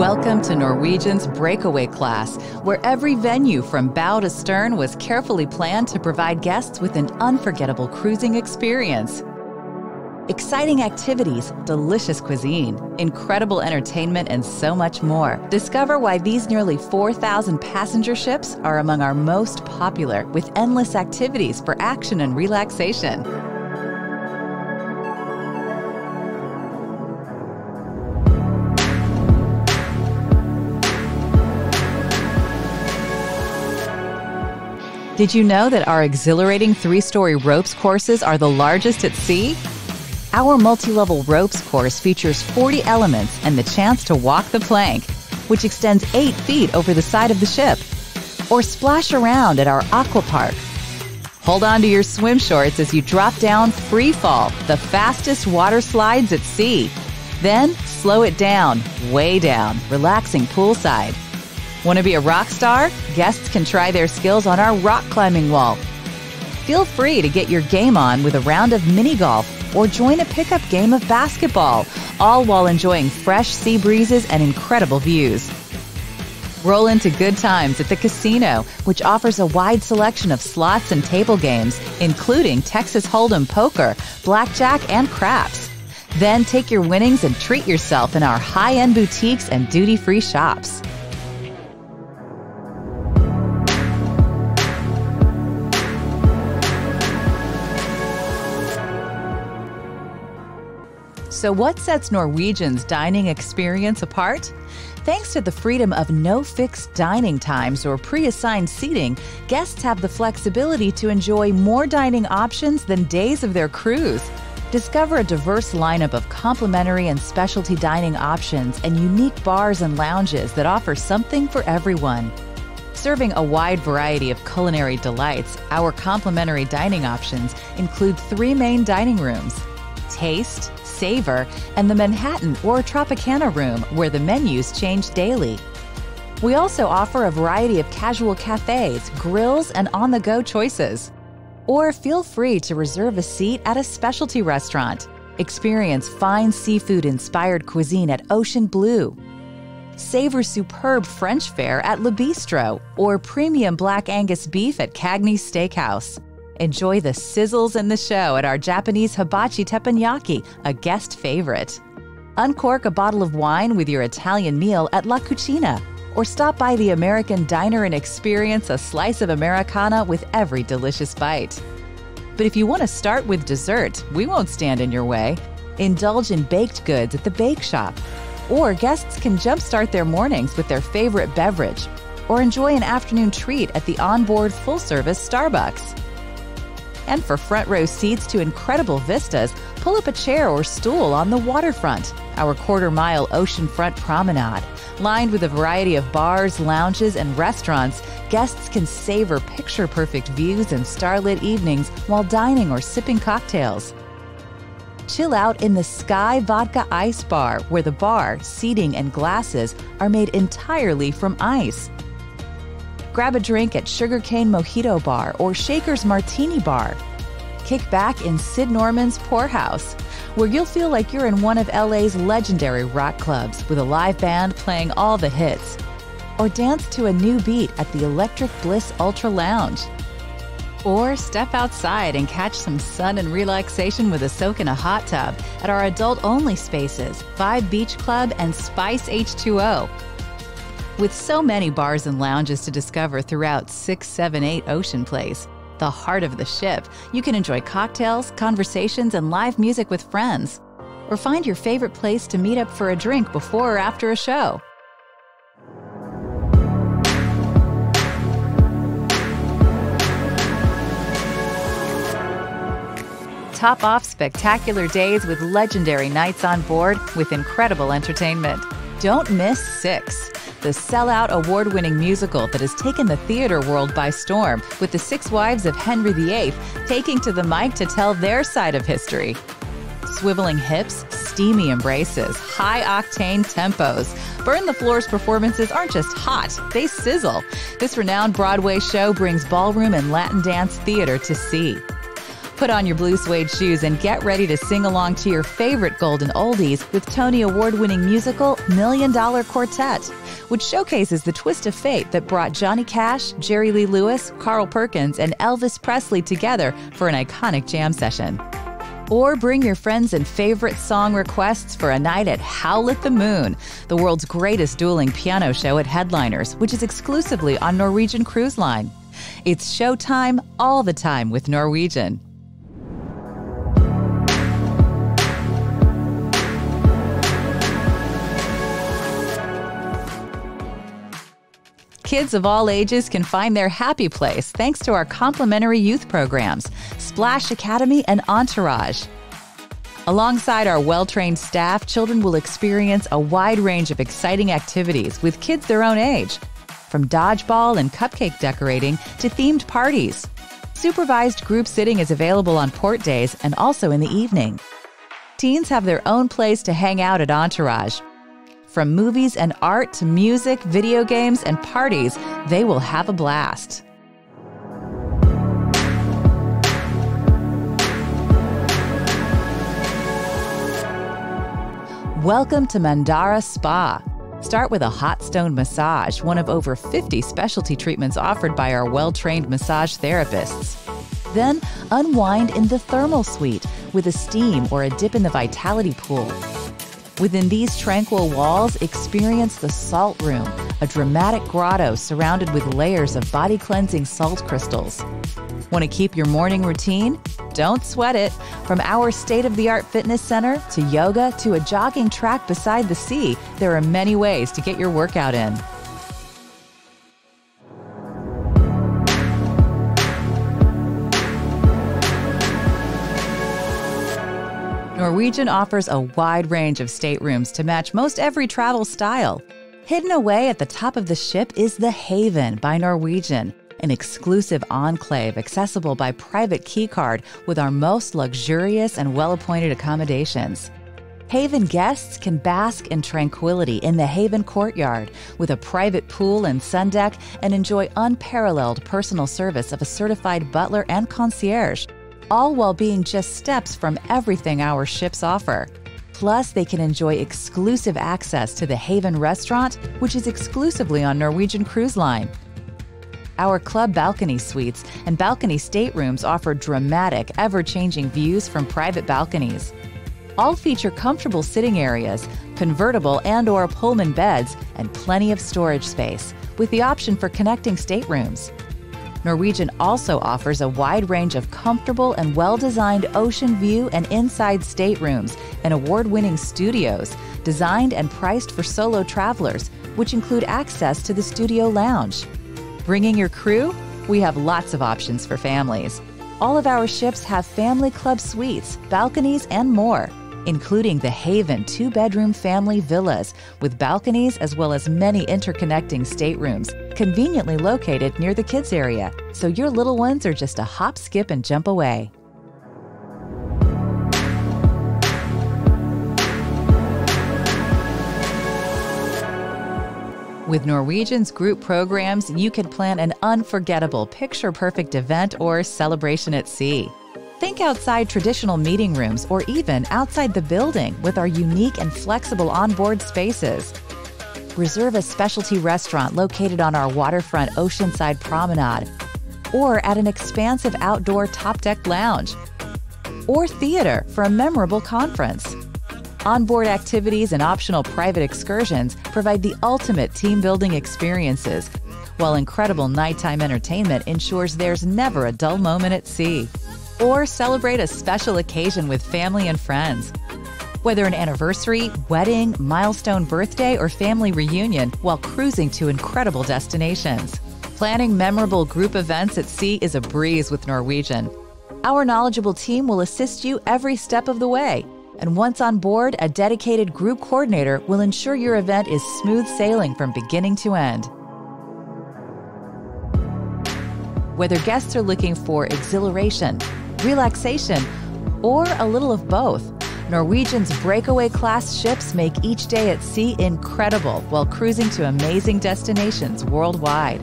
Welcome to Norwegian's Breakaway Class, where every venue from bow to stern was carefully planned to provide guests with an unforgettable cruising experience. Exciting activities, delicious cuisine, incredible entertainment, and so much more. Discover why these nearly 4,000 passenger ships are among our most popular, with endless activities for action and relaxation. Did you know that our exhilarating three story ropes courses are the largest at sea? Our multi level ropes course features 40 elements and the chance to walk the plank, which extends 8 feet over the side of the ship. Or splash around at our aqua park. Hold on to your swim shorts as you drop down free fall, the fastest water slides at sea. Then slow it down, way down, relaxing poolside. Want to be a rock star? Guests can try their skills on our rock climbing wall. Feel free to get your game on with a round of mini golf or join a pickup game of basketball, all while enjoying fresh sea breezes and incredible views. Roll into good times at the casino, which offers a wide selection of slots and table games, including Texas Hold'em poker, blackjack, and craps. Then take your winnings and treat yourself in our high end boutiques and duty free shops. So, what sets Norwegian's dining experience apart? Thanks to the freedom of no fixed dining times or pre assigned seating, guests have the flexibility to enjoy more dining options than days of their cruise. Discover a diverse lineup of complimentary and specialty dining options and unique bars and lounges that offer something for everyone. Serving a wide variety of culinary delights, our complimentary dining options include three main dining rooms Taste, Savor, and the Manhattan or Tropicana room, where the menus change daily. We also offer a variety of casual cafes, grills, and on the go choices. Or feel free to reserve a seat at a specialty restaurant. Experience fine seafood inspired cuisine at Ocean Blue. Savor superb French fare at Le Bistro or premium Black Angus beef at Cagney's Steakhouse. Enjoy the sizzles and the show at our Japanese hibachi teppanyaki, a guest favorite. Uncork a bottle of wine with your Italian meal at La Cucina, or stop by the American Diner and experience a slice of Americana with every delicious bite. But if you want to start with dessert, we won't stand in your way. Indulge in baked goods at the Bake Shop. Or guests can jumpstart their mornings with their favorite beverage, or enjoy an afternoon treat at the onboard full service Starbucks. And for front row seats to incredible vistas, pull up a chair or stool on the waterfront, our quarter mile oceanfront promenade. Lined with a variety of bars, lounges, and restaurants, guests can savor picture perfect views and starlit evenings while dining or sipping cocktails. Chill out in the SKYY Vodka Ice Bar, where the bar, seating, and glasses are made entirely from ice. Grab a drink at Sugarcane Mojito Bar or Shaker's Martini Bar. Kick back in Syd Norman's Pour House, where you'll feel like you're in one of LA's legendary rock clubs with a live band playing all the hits. Or dance to a new beat at the Electric Bliss Ultra Lounge. Or step outside and catch some sun and relaxation with a soak in a hot tub at our adult only spaces, Vibe Beach Club and Spice H2O. With so many bars and lounges to discover throughout 678 Ocean Place, the heart of the ship, you can enjoy cocktails, conversations, and live music with friends. Or find your favorite place to meet up for a drink before or after a show. Top off spectacular days with legendary nights on board with incredible entertainment. Don't miss Six, the sellout award winning musical that has taken the theater world by storm, with the six wives of Henry VIII taking to the mic to tell their side of history. Swiveling hips, steamy embraces, high octane tempos. Burn the Floor's performances aren't just hot, they sizzle. This renowned Broadway show brings ballroom and Latin dance theater to sea. Put on your blue suede shoes and get ready to sing along to your favorite golden oldies with Tony Award winning musical Million Dollar Quartet, which showcases the twist of fate that brought Johnny Cash, Jerry Lee Lewis, Carl Perkins, and Elvis Presley together for an iconic jam session. Or bring your friends and favorite song requests for a night at Howl at the Moon, the world's greatest dueling piano show at Headliners, which is exclusively on Norwegian Cruise Line. It's showtime all the time with Norwegian. Kids of all ages can find their happy place thanks to our complimentary youth programs, Splash Academy and Entourage. Alongside our well trained staff, children will experience a wide range of exciting activities with kids their own age, from dodgeball and cupcake decorating to themed parties. Supervised group sitting is available on port days and also in the evening. Teens have their own place to hang out at Entourage, from movies and art to music, video games, and parties, they will have a blast. Welcome to Mandara Spa. Start with a hot stone massage, one of over 50 specialty treatments offered by our well trained massage therapists. Then unwind in the thermal suite with a steam or a dip in the vitality pool. Within these tranquil walls, experience the Salt Room, a dramatic grotto surrounded with layers of body cleansing salt crystals. Want to keep your morning routine? Don't sweat it. From our state of the art fitness center to yoga to a jogging track beside the sea, there are many ways to get your workout in. Norwegian offers a wide range of staterooms to match most every travel style. Hidden away at the top of the ship is the Haven by Norwegian, an exclusive enclave accessible by private keycard with our most luxurious and well appointed accommodations. Haven guests can bask in tranquility in the Haven courtyard with a private pool and sun deck and enjoy unparalleled personal service of a certified butler and concierge all while being just steps from everything our ships offer. Plus, they can enjoy exclusive access to the Haven restaurant, which is exclusively on Norwegian Cruise Line. Our club balcony suites and balcony staterooms offer dramatic, ever changing views from private balconies. All feature comfortable sitting areas, convertible and or Pullman beds, and plenty of storage space, with the option for connecting staterooms. Norwegian also offers a wide range of comfortable and well designed ocean view and inside staterooms and award winning studios designed and priced for solo travelers, which include access to the studio lounge. Bringing your crew? We have lots of options for families. All of our ships have family club suites, balconies, and more including the Haven two bedroom family villas with balconies as well as many interconnecting staterooms, conveniently located near the kids' area, so your little ones are just a hop, skip, and jump away. With Norwegian's group programs, you can plan an unforgettable, picture perfect event or celebration at sea. Think outside traditional meeting rooms or even outside the building with our unique and flexible onboard spaces. Reserve a specialty restaurant located on our waterfront oceanside promenade or at an expansive outdoor top deck lounge or theater for a memorable conference. Onboard activities and optional private excursions provide the ultimate team building experiences, while incredible nighttime entertainment ensures there's never a dull moment at sea or celebrate a special occasion with family and friends. Whether an anniversary, wedding, milestone birthday, or family reunion while cruising to incredible destinations. Planning memorable group events at sea is a breeze with Norwegian. Our knowledgeable team will assist you every step of the way. And once on board, a dedicated group coordinator will ensure your event is smooth sailing from beginning to end. Whether guests are looking for exhilaration, relaxation, or a little of both. Norwegian's breakaway class ships make each day at sea incredible while cruising to amazing destinations worldwide.